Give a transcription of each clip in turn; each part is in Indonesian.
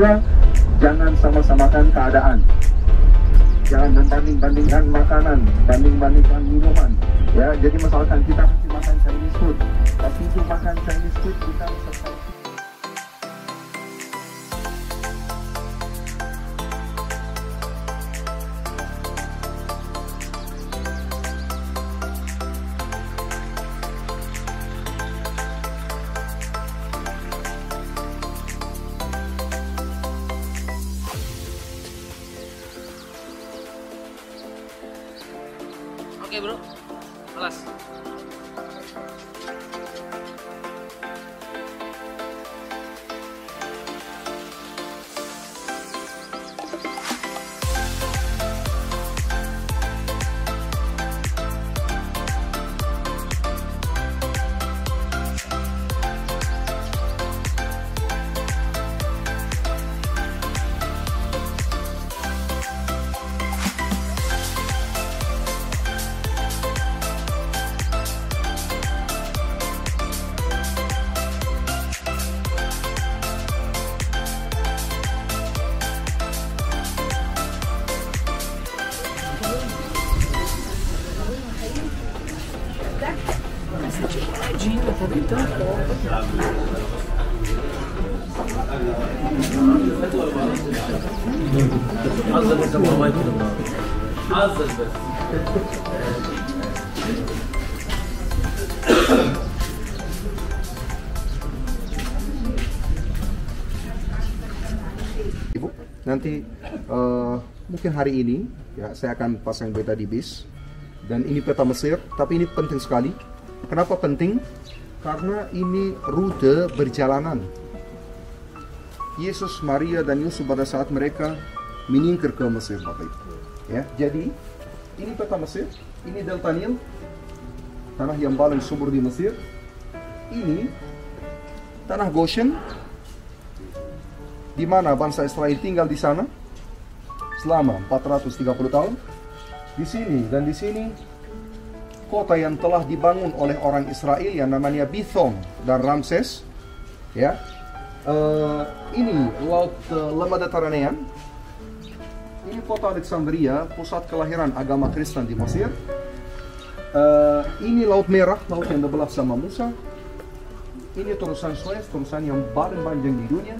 kedua, jangan sama-samakan keadaan. Jangan membanding-bandingkan makanan, banding-bandingkan minuman. Ya, jadi misalkan kita عزل انت ما يكون عزل بس Ibu, nanti eh, mungkin hari ini ya saya akan pasang beta di bis dan ini peta Mesir, tapi ini penting sekali. Kenapa penting? Karena ini rute perjalanan. Yesus, Maria dan Yusuf pada saat mereka menyingkir ke Mesir, Bapak Ibu. Ya, jadi ini peta Mesir, ini Delta Nil, tanah yang paling subur di Mesir. Ini tanah Goshen, di mana bangsa Israel tinggal di sana selama 430 tahun. Di sini dan di sini kota yang telah dibangun oleh orang Israel yang namanya Bithom dan Ramses. Ya, Eh, ini laut uh, Mediterranean. Ini kota Alexandria, pusat kelahiran agama Kristen di Mesir. Eh, ini Laut Merah, laut yang dibelah sama Musa. Ini terusan Suez, terusan yang paling panjang di dunia.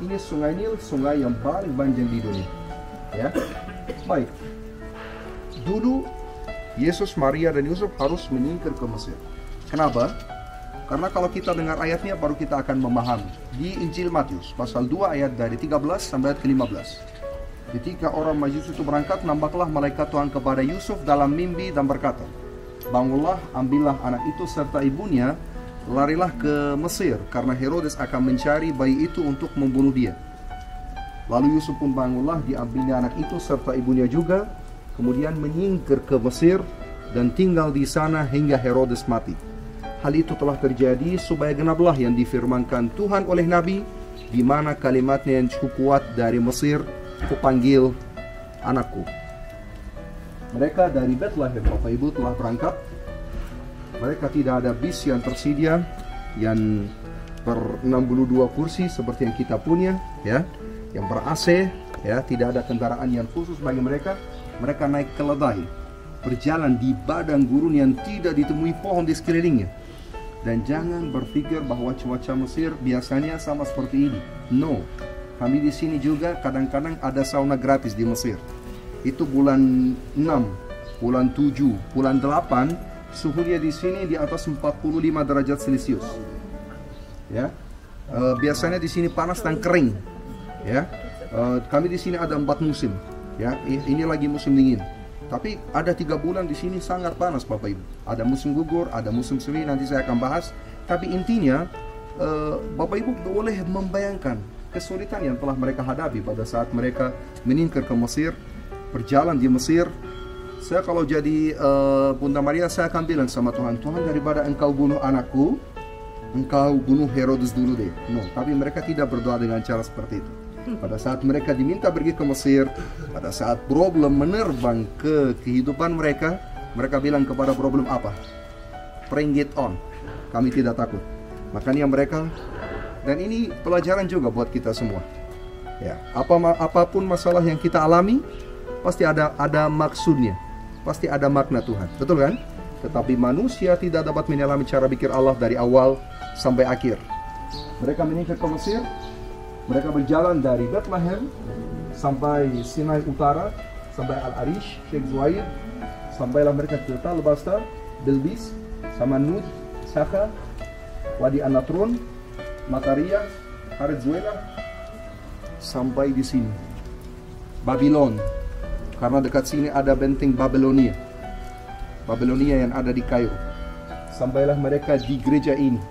Ini Sungai Nil, sungai yang paling panjang di dunia. Ya, baik. Dulu Yesus, Maria, dan Yusuf harus menyingkir ke Mesir. Kenapa? Karena kalau kita dengar ayatnya baru kita akan memahami. Di Injil Matius pasal 2 ayat dari 13 sampai ayat ke-15. Ketika orang Majus itu berangkat, nampaklah malaikat Tuhan kepada Yusuf dalam mimpi dan berkata, Bangunlah, ambillah anak itu serta ibunya, larilah ke Mesir, karena Herodes akan mencari bayi itu untuk membunuh dia. Lalu Yusuf pun bangunlah, diambilnya anak itu serta ibunya juga, kemudian menyingkir ke Mesir dan tinggal di sana hingga Herodes mati. Hal itu telah terjadi supaya genaplah yang difirmankan Tuhan oleh Nabi, di mana kalimatnya yang cukup kuat dari Mesir, kupanggil anakku. Mereka dari Bethlehem, Bapak Ibu telah berangkat. Mereka tidak ada bis yang tersedia yang per 62 kursi seperti yang kita punya, ya, yang ber AC, ya, tidak ada kendaraan yang khusus bagi mereka. Mereka naik keledai, berjalan di badang gurun yang tidak ditemui pohon di sekelilingnya. Dan jangan berpikir bahwa cuaca Mesir biasanya sama seperti ini. No, kami di sini juga kadang-kadang ada sauna gratis di Mesir. Itu bulan 6, bulan 7, bulan 8, suhunya di sini di atas 45 derajat Celcius. Ya. Eh, biasanya di sini panas dan kering. Ya. Eh, kami di sini ada empat musim. Ya, ini lagi musim dingin. Tapi ada tiga bulan di sini sangat panas Bapak Ibu. Ada musim gugur, ada musim semi, nanti saya akan bahas. Tapi intinya eh, Bapak Ibu boleh membayangkan kesulitan yang telah mereka hadapi pada saat mereka meningkir ke Mesir, berjalan di Mesir. Saya kalau jadi eh, Bunda Maria, saya akan bilang sama Tuhan, Tuhan daripada engkau bunuh anakku, engkau bunuh Herodes dulu deh. No, tapi mereka tidak berdoa dengan cara seperti itu. Pada saat mereka diminta pergi ke Mesir, pada saat problem menerbang ke kehidupan mereka, mereka bilang kepada problem apa? Bring it on. Kami tidak takut. Makanya mereka Dan ini pelajaran juga buat kita semua. Ya, apa apa pun masalah yang kita alami pasti ada ada maksudnya. Pasti ada makna Tuhan. Betul kan? Tetapi manusia tidak dapat menyelami cara pikir Allah dari awal sampai akhir. Mereka meningkat ke Mesir, mereka berjalan dari Bethlehem sampai Sinai Utara, sampai Al-Arish, Sheikh Zuhair, sampailah mereka ke Talbasta, Bilbis, sama Nud, Saka, Wadi Anatron, Mataria, Haredzuela, sampai di sini. Babylon, karena dekat sini ada benteng Babilonia. Babilonia yang ada di Kairo. Sampailah mereka di gereja ini.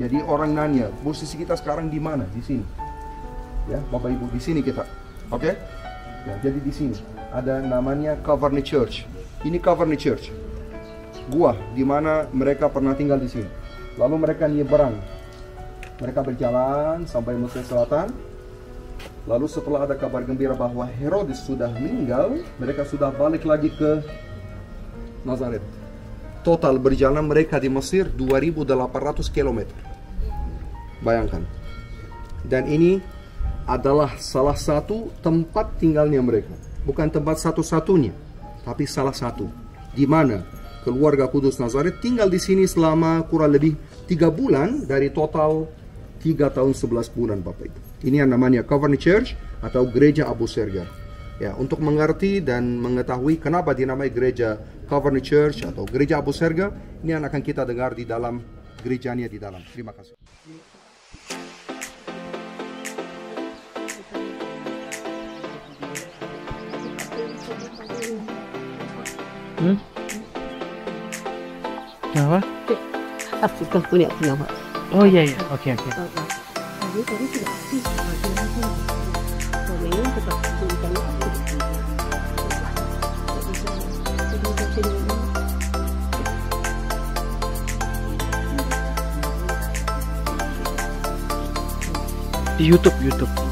Jadi orang nanya, posisi kita sekarang di mana? Di sini. Ya, Bapak Ibu, di sini kita. Oke? Okay? Ya, jadi di sini ada namanya Covenant Church. Ini Covenant Church. Gua di mana mereka pernah tinggal di sini. Lalu mereka nyebrang. Mereka berjalan sampai Mesir Selatan. Lalu setelah ada kabar gembira bahwa Herodes sudah meninggal, mereka sudah balik lagi ke Nazaret. Total berjalan mereka di Mesir 2800 km. Bayangkan. Dan ini adalah salah satu tempat tinggalnya mereka. Bukan tempat satu-satunya, tapi salah satu. Di mana keluarga Kudus Nazaret tinggal di sini selama kurang lebih tiga bulan dari total tiga tahun sebelas bulan Bapak Ibu. Ini yang namanya Covenant Church atau Gereja Abu Sergar. Ya, untuk mengerti dan mengetahui kenapa dinamai gereja Covenant Church atau gereja Abu Serga, ini yang akan kita dengar di dalam gerejanya di dalam. Terima kasih. Hmm? Kenapa? Aku kan punya punya pak. Oh iya iya, oke oke. Tadi tadi sudah aktif. Suaminya tetap tulisannya aktif. Di YouTube YouTube.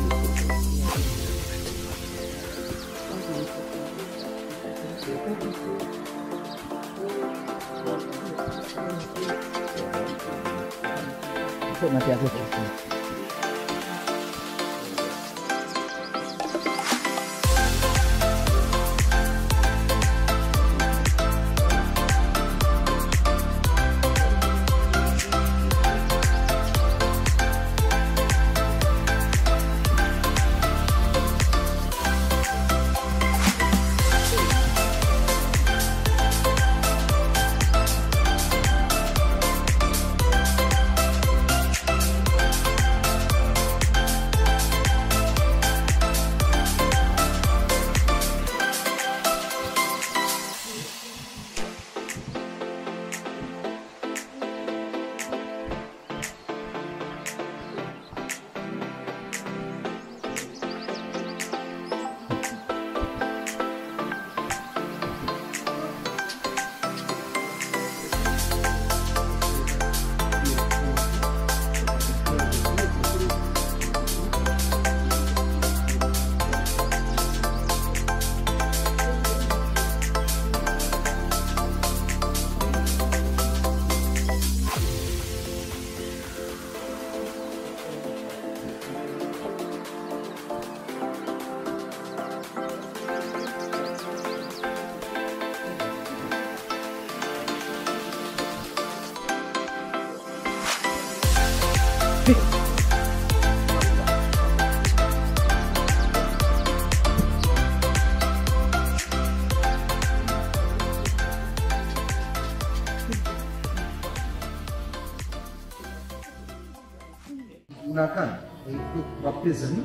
Baptism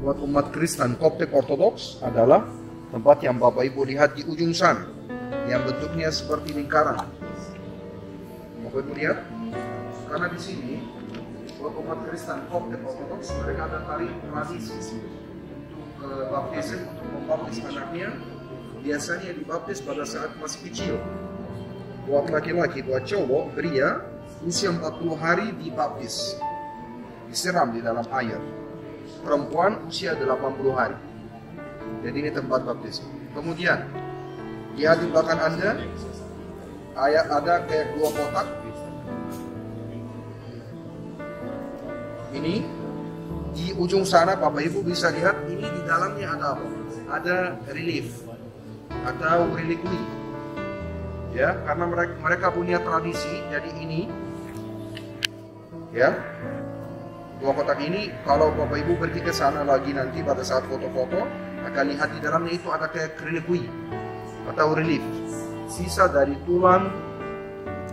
buat umat Kristen Koptik Ortodoks adalah tempat yang Bapak Ibu lihat di ujung sana yang bentuknya seperti lingkaran. Bapak Ibu lihat, karena di sini buat umat Kristen Koptik Ortodoks mereka ada tari tradisi untuk uh, baptism untuk membaptis anaknya biasanya dibaptis pada saat masih kecil. Buat laki-laki, buat cowok, pria, usia 40 hari dibaptis disiram di dalam air. Perempuan usia 80 hari. Jadi ini tempat baptis. Kemudian, lihat di belakang Anda, ayat ada kayak dua kotak. Ini di ujung sana Bapak Ibu bisa lihat ini di dalamnya ada apa? Ada relief atau relikwi. Ya, karena mereka, mereka punya tradisi. Jadi ini ya dua kotak ini kalau Bapak Ibu pergi ke sana lagi nanti pada saat foto-foto akan lihat di dalamnya itu ada kayak relikwi atau relief. Sisa dari tulang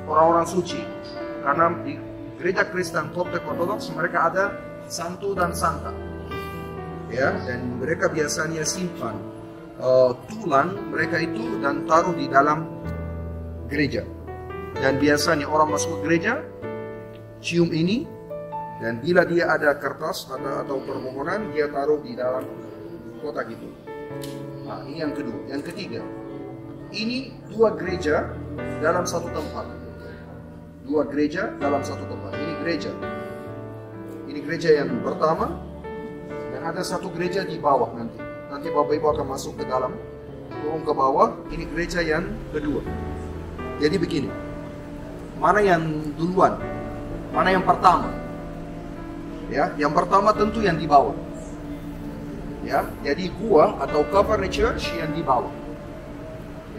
orang-orang suci. Karena di gereja Kristen Koptek Ortodoks mereka ada santo dan santa. Ya dan mereka biasanya simpan uh, tulang mereka itu dan taruh di dalam gereja. Dan biasanya orang masuk gereja cium ini dan bila dia ada kertas atau, atau permohonan dia taruh di dalam kotak itu. Nah ini yang kedua. Yang ketiga ini dua gereja dalam satu tempat. Dua gereja dalam satu tempat. Ini gereja. Ini gereja yang pertama dan ada satu gereja di bawah nanti. Nanti bapak ibu akan masuk ke dalam turun ke bawah. Ini gereja yang kedua. Jadi begini mana yang duluan? Mana yang pertama ya. Yang pertama tentu yang di bawah. Ya jadi gua atau covenant church yang di bawah.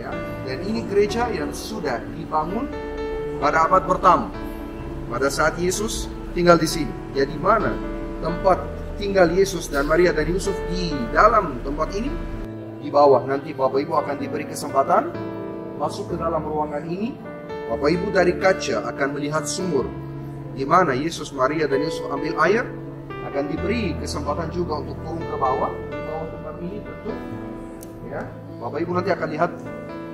Ya dan ini gereja yang sudah dibangun pada abad pertama. Pada saat Yesus tinggal di sini. Jadi mana tempat tinggal Yesus dan Maria dan Yusuf di dalam tempat ini? Di bawah. Nanti Bapak Ibu akan diberi kesempatan masuk ke dalam ruangan ini. Bapak Ibu dari kaca akan melihat sumur di mana Yesus Maria dan Yusuf ambil air akan diberi kesempatan juga untuk turun ke bawah ya Bapak Ibu nanti akan lihat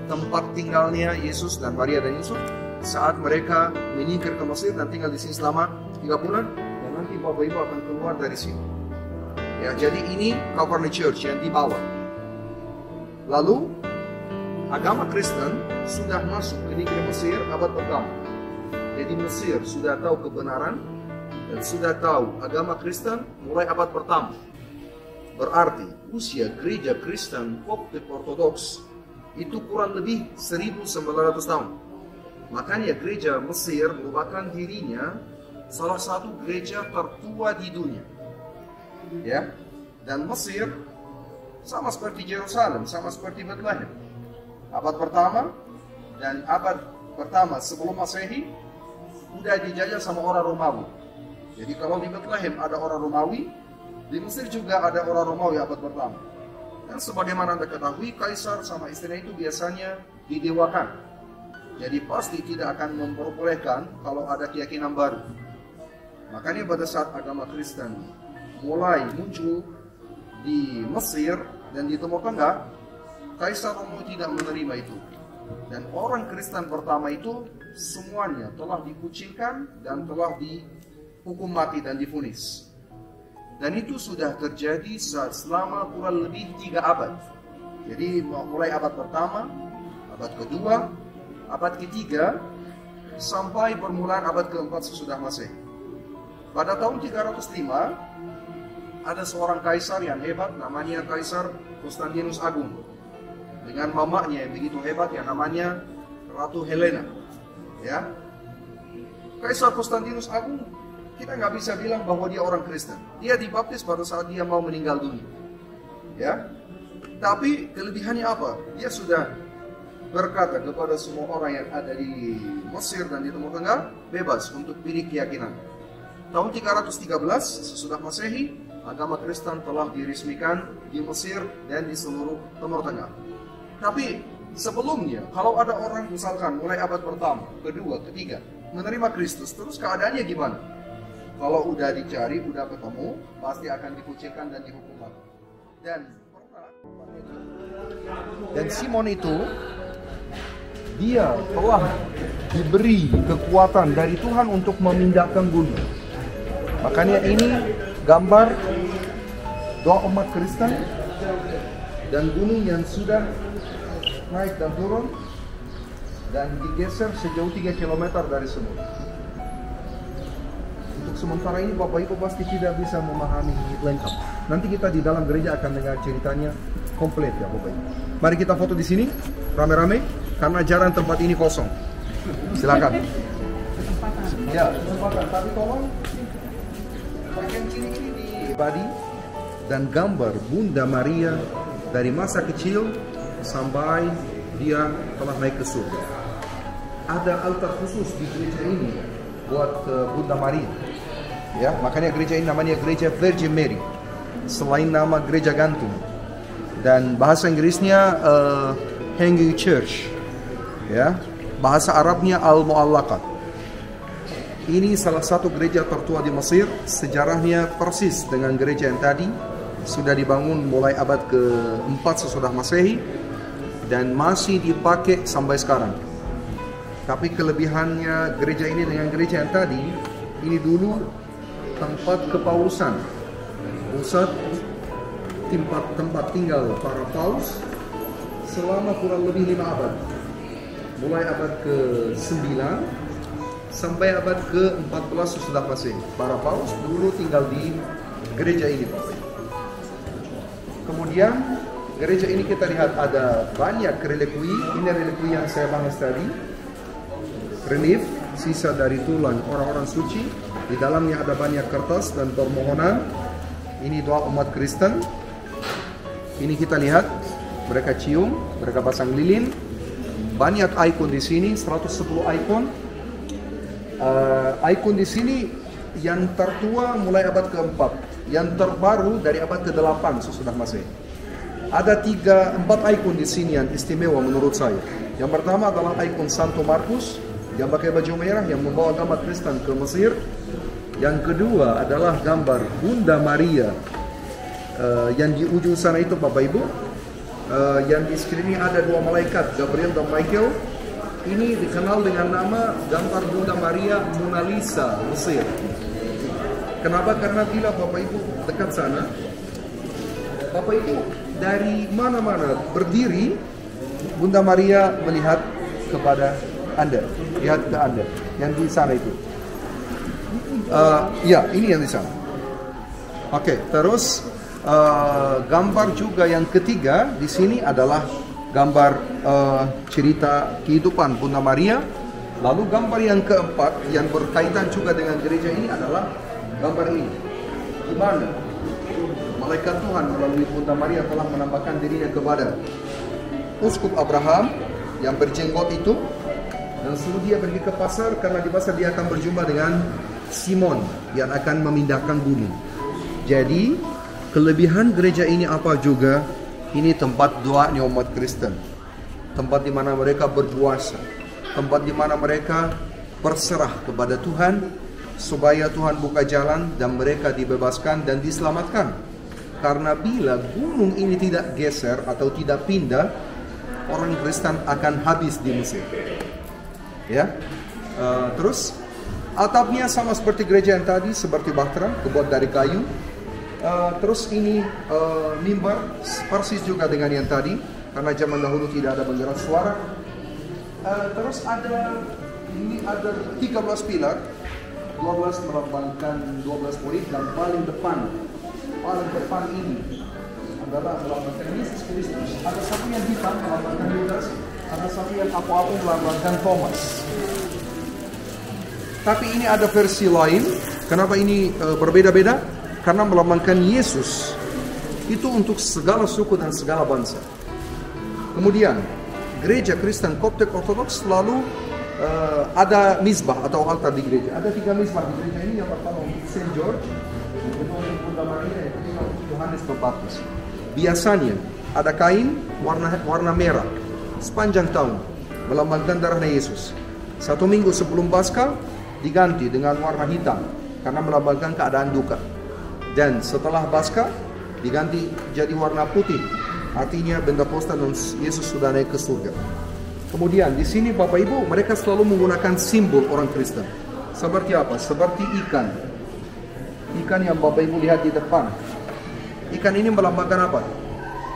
tempat tinggalnya Yesus dan Maria dan Yusuf saat mereka menyingkir ke Mesir dan tinggal di sini selama tiga bulan dan nanti Bapak Ibu akan keluar dari sini. Ya, jadi ini Covenant Church yang di bawah. Lalu agama Kristen sudah masuk ke negeri Mesir abad pertama. Jadi Mesir sudah tahu kebenaran dan sudah tahu agama Kristen mulai abad pertama. Berarti usia gereja Kristen Koptik Ortodoks itu kurang lebih 1900 tahun. Makanya gereja Mesir merupakan dirinya salah satu gereja tertua di dunia. Ya. Dan Mesir sama seperti Yerusalem, sama seperti Bethlehem. Abad pertama dan abad pertama sebelum Masehi udah dijajah sama orang Romawi. Jadi kalau di Bethlehem ada orang Romawi, di Mesir juga ada orang Romawi abad pertama. Dan sebagaimana Anda ketahui, kaisar sama istrinya itu biasanya didewakan. Jadi pasti tidak akan memperbolehkan kalau ada keyakinan baru. Makanya pada saat agama Kristen mulai muncul di Mesir dan di Timur Tengah, kaisar Romawi tidak menerima itu. Dan orang Kristen pertama itu semuanya telah dikucingkan dan telah dihukum mati dan difunis. Dan itu sudah terjadi selama kurang lebih tiga abad. Jadi mulai abad pertama, abad kedua, abad ketiga, sampai permulaan abad keempat sesudah Masehi. Pada tahun 305, ada seorang kaisar yang hebat, namanya Kaisar Konstantinus Agung. Dengan mamanya yang begitu hebat, yang namanya Ratu Helena. Ya, Kaisar Konstantinus Agung kita nggak bisa bilang bahwa dia orang Kristen. Dia dibaptis pada saat dia mau meninggal dunia. Ya. Tapi kelebihannya apa? Dia sudah berkata kepada semua orang yang ada di Mesir dan di Timur Tengah bebas untuk pilih keyakinan. Tahun 313 sesudah Masehi, agama Kristen telah diresmikan di Mesir dan di seluruh Timur Tengah. Tapi sebelumnya, kalau ada orang misalkan mulai abad pertama, kedua, ketiga, menerima Kristus, terus keadaannya gimana? kalau udah dicari, udah ketemu, pasti akan dikucilkan dan dihukum mati. Dan dan Simon itu dia telah diberi kekuatan dari Tuhan untuk memindahkan gunung. Makanya ini gambar doa umat Kristen dan gunung yang sudah naik dan turun dan digeser sejauh 3 km dari semut sementara ini Bapak Ibu pasti tidak bisa memahami lengkap. Nanti kita di dalam gereja akan dengar ceritanya komplit ya Bapak Ibu. Mari kita foto di sini rame-rame karena jarang tempat ini kosong. Silakan. Ya, kesempatan. Tapi tolong Bagian kiri ini di badi dan gambar Bunda Maria dari masa kecil sampai dia telah naik ke surga. Ada altar khusus di gereja ini buat eh, Bunda Maria. Ya, makanya gereja ini namanya gereja Virgin Mary. Selain nama gereja gantung. Dan bahasa Inggrisnya eh, Hanging Church. Ya, bahasa Arabnya Al Muallaqat. Ini salah satu gereja tertua di Mesir. Sejarahnya persis dengan gereja yang tadi. Sudah dibangun mulai abad ke-4 sesudah Masehi dan masih dipakai sampai sekarang. Tapi kelebihannya gereja ini dengan gereja yang tadi, ini dulu tempat kepausan, pusat tempat tempat tinggal para paus selama kurang lebih lima abad. Mulai abad ke-9 sampai abad ke-14 sesudah Masehi. Para paus dulu tinggal di gereja ini. Kemudian gereja ini kita lihat ada banyak relikui. Ini relikui yang saya bahas tadi. Relief sisa dari tulang orang-orang suci. Di dalamnya ada banyak kertas dan permohonan. Ini doa umat Kristen. Ini kita lihat mereka cium, mereka pasang lilin. Banyak ikon di sini, 110 ikon. Eh, ikon di sini yang tertua mulai abad keempat, yang terbaru dari abad ke-8 sesudah Masehi. Ada tiga, empat ikon di sini yang istimewa menurut saya. Yang pertama adalah ikon Santo Markus yang pakai baju merah yang membawa gambar Kristen ke Mesir. Yang kedua adalah gambar Bunda Maria eh, yang di ujung sana itu Bapak Ibu. Eh, yang di sekeliling ada dua malaikat Gabriel dan Michael. Ini dikenal dengan nama gambar Bunda Maria Mona Lisa Mesir. Kenapa? Karena bila Bapak Ibu dekat sana, Bapak Ibu dari mana-mana berdiri, Bunda Maria melihat kepada Anda, lihat ke Anda, yang di sana itu. Eh, ya, ini yang di sana. Oke, terus eh, gambar juga yang ketiga di sini adalah gambar eh, cerita kehidupan Bunda Maria. Lalu gambar yang keempat yang berkaitan juga dengan gereja ini adalah gambar ini. Di mana malaikat Tuhan melalui Bunda Maria telah menampakkan dirinya kepada Uskup Abraham yang berjenggot itu dan suruh dia pergi ke pasar karena di pasar dia akan berjumpa dengan Simon yang akan memindahkan bumi. Jadi kelebihan gereja ini apa juga? Ini tempat doanya umat Kristen. Tempat di mana mereka berpuasa. Tempat di mana mereka berserah kepada Tuhan supaya Tuhan buka jalan dan mereka dibebaskan dan diselamatkan. Karena bila gunung ini tidak geser atau tidak pindah, orang Kristen akan habis di Mesir. Ya, Eh, terus atapnya sama seperti gereja yang tadi, seperti bahtera, terbuat dari kayu. Eh, terus ini eh, mimbar persis juga dengan yang tadi, karena zaman dahulu tidak ada bendera suara. Eh, terus ada ini ada 13 pilar, 12 melambangkan 12 murid dan paling depan paling depan ini adalah melambangkan Yesus Kristus. Ada satu yang hitam melambangkan Yudas, ada satu yang apu-apu melambangkan Thomas. Tapi ini ada versi lain. Kenapa ini eh, berbeda-beda? Karena melambangkan Yesus itu untuk segala suku dan segala bangsa. Kemudian gereja Kristen Koptik Ortodoks selalu eh, ada misbah atau altar di gereja. Ada tiga misbah di gereja ini. Yang pertama Saint George, untuk Bunda Maria, Yohanes Pembaptis. Biasanya ada kain warna warna merah sepanjang tahun melambangkan darahnya Yesus. Satu minggu sebelum Paskah diganti dengan warna hitam karena melambangkan keadaan duka. Dan setelah Paskah diganti jadi warna putih. Artinya benda posta dan Yesus sudah naik ke surga. Kemudian di sini Bapak Ibu mereka selalu menggunakan simbol orang Kristen. Seperti apa? Seperti ikan. Ikan yang Bapak Ibu lihat di depan. Ikan ini melambangkan apa?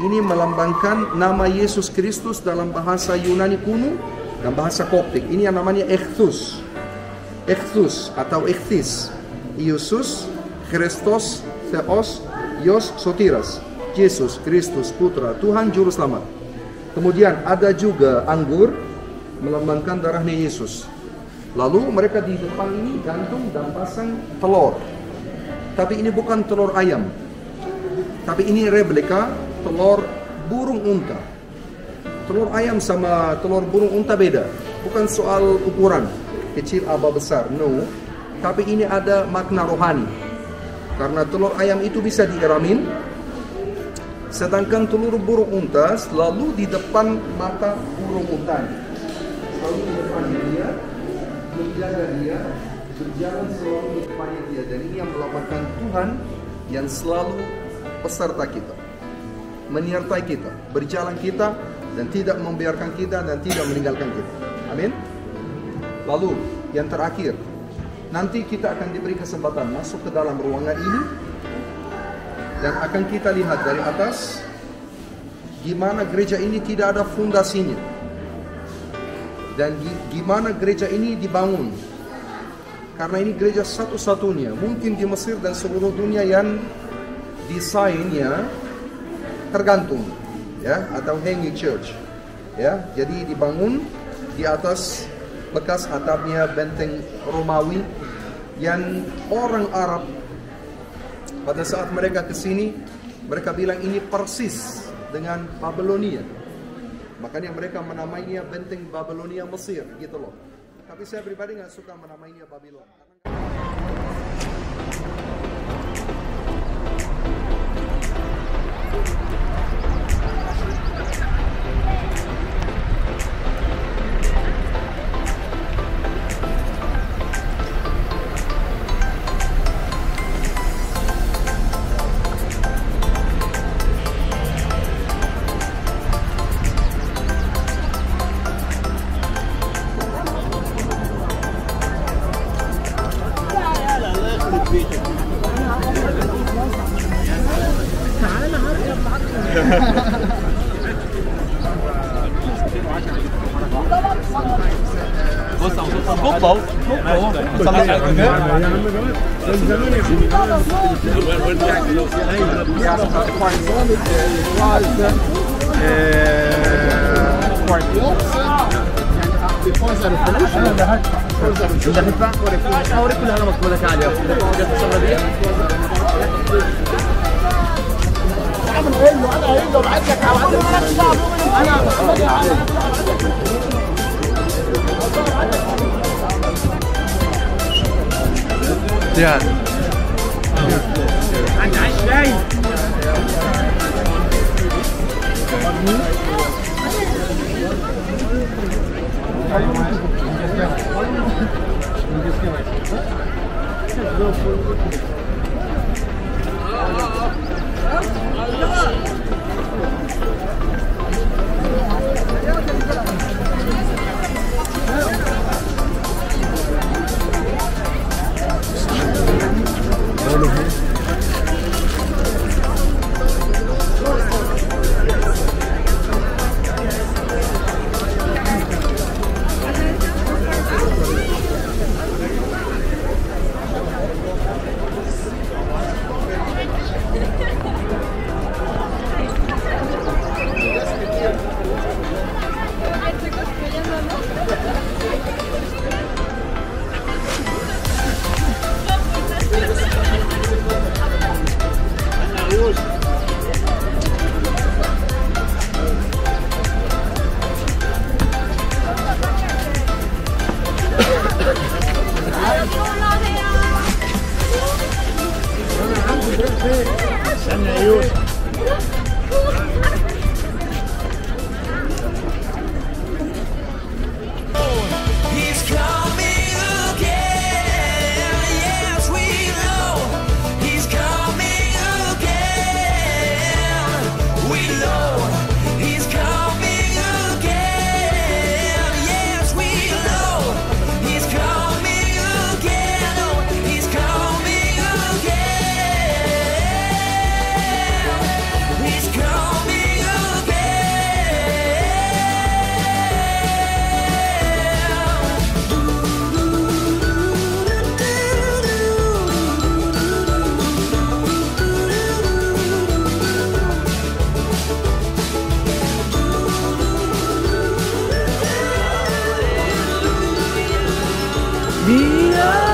Ini melambangkan nama Yesus Kristus dalam bahasa Yunani kuno dan bahasa Koptik. Ini yang namanya Echthus. Echthus atau Echthis. Yesus, Kristus, Theos, Yos, Sotiras. Yesus Kristus Putra Tuhan Juru Selamat. Kemudian ada juga anggur melambangkan darahnya Yesus. Lalu mereka di depan ini gantung dan pasang telur. Tapi ini bukan telur ayam. Tapi ini replika telur burung unta. Telur ayam sama telur burung unta beda. Bukan soal ukuran kecil apa besar, no. Tapi ini ada makna rohani. Karena telur ayam itu bisa diiramin, sedangkan telur burung unta selalu di depan mata burung unta. Selalu di depan dia, menjaga dia, berjalan selalu di depannya dia. Dan ini yang melambangkan Tuhan yang selalu peserta kita, menyertai kita, berjalan kita, dan tidak membiarkan kita dan tidak meninggalkan kita. Amin. Lalu yang terakhir, nanti kita akan diberi kesempatan masuk ke dalam ruangan ini dan akan kita lihat dari atas gimana gereja ini tidak ada fondasinya dan gimana gereja ini dibangun karena ini gereja satu-satunya mungkin di Mesir dan seluruh dunia yang desainnya tergantung ya atau hanging church ya. Jadi dibangun di atas bekas atapnya benteng Romawi yang orang Arab pada saat mereka ke sini mereka bilang ini persis dengan Babelonia makanya mereka menamainya benteng Babelonia Mesir gitu loh. Tapi saya pribadi nggak suka menamainya Babylon anh chạy đây Thank you. Hollywood. The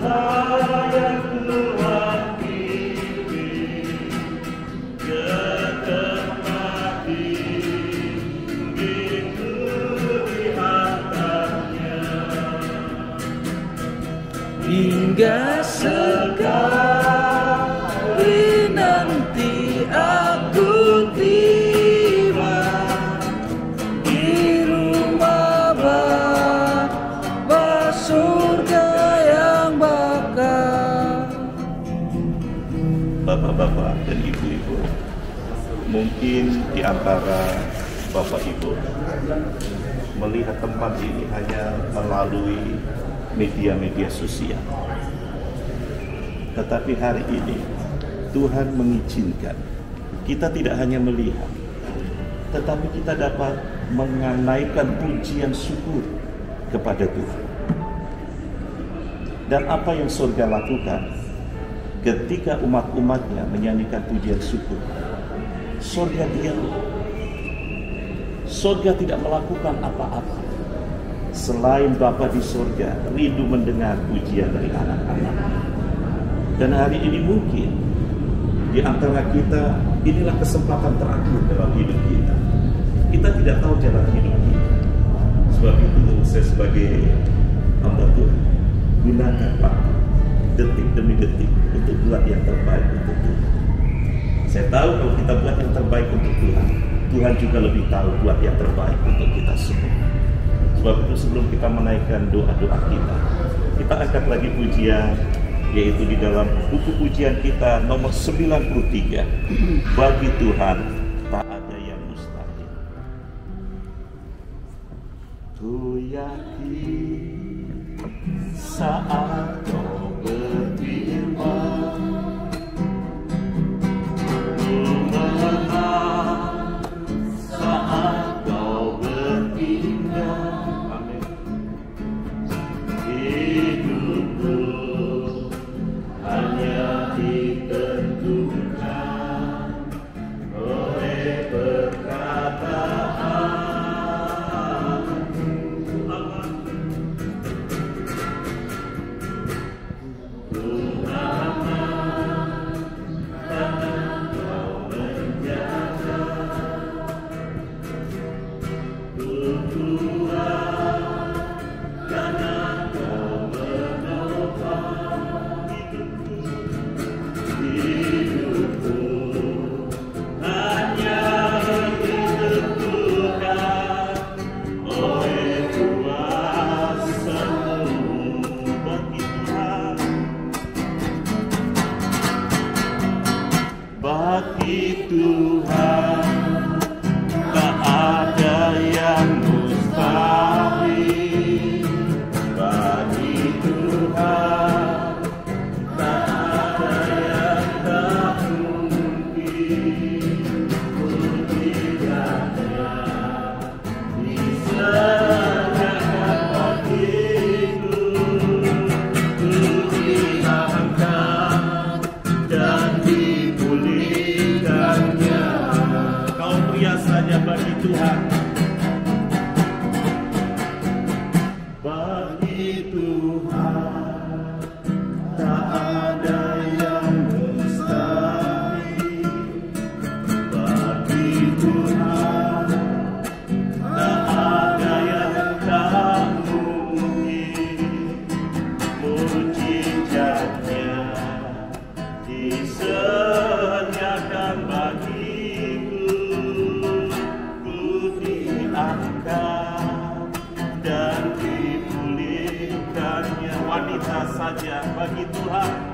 감사합니다. Antara bapak ibu melihat tempat ini hanya melalui media-media sosial. Tetapi hari ini Tuhan mengizinkan kita tidak hanya melihat tetapi kita dapat menganaikan pujian syukur kepada Tuhan. Dan apa yang surga lakukan? Ketika umat-umatnya menyanyikan pujian syukur surga diam surga tidak melakukan apa-apa. Selain Bapa di surga rindu mendengar pujian dari anak-anak. Dan hari ini mungkin di antara kita inilah kesempatan terakhir dalam hidup kita. Kita tidak tahu jalan hidup kita. Sebab itu saya sebagai hamba Tuhan gunakan waktu detik demi detik untuk buat yang terbaik untuk Tuhan. Saya tahu kalau kita buat yang terbaik untuk Tuhan, Tuhan juga lebih tahu buat yang terbaik untuk kita semua. Sebab itu sebelum kita menaikkan doa-doa kita, kita angkat lagi pujian yaitu di dalam buku pujian kita nomor 93 bagi Tuhan wanita saja bagi Tuhan